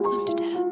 To death.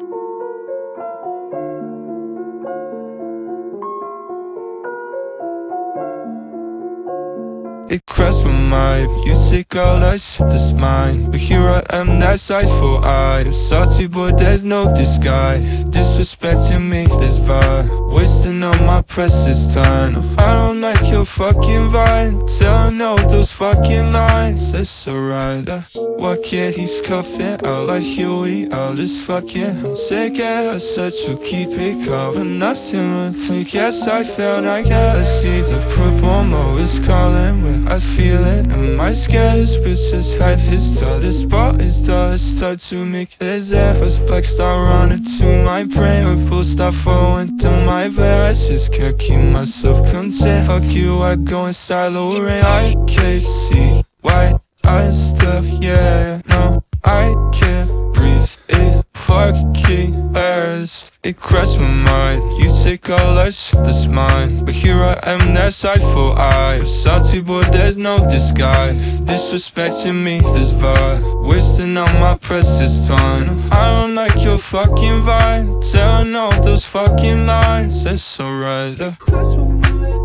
It crossed my mind, you take all shit that's mine. But here I am, that for eye I'm salty but there's no disguise. Disrespecting me, this vibe. Wasting all my precious time. I don't like your fucking vibe. Tell no those fucking lines That's alright, uh, why can't he scuff it? Out like Huey? All just fucking I'm sick of such to keep it covered Nothing with me, guess I felt like galaxies of purple Mo is calling with I feel it. And my scares bitches half his tall This ball is dull, start to make this air First black star running to my brain. We pull stuff forward through my veins. I just can't keep myself content. Fuck you, I go inside sylo rain I can't see white eyes stuff, yeah No, I can't breathe. It fucking hurts. It cracks my mind. You take all that shit that's mine. But here I am, that for I'm salty but there's no disguise. Disrespecting me, this vibe. Wasting all my precious time. I don't like your fucking vibe. Telling all those fucking lies That's alright. Uh.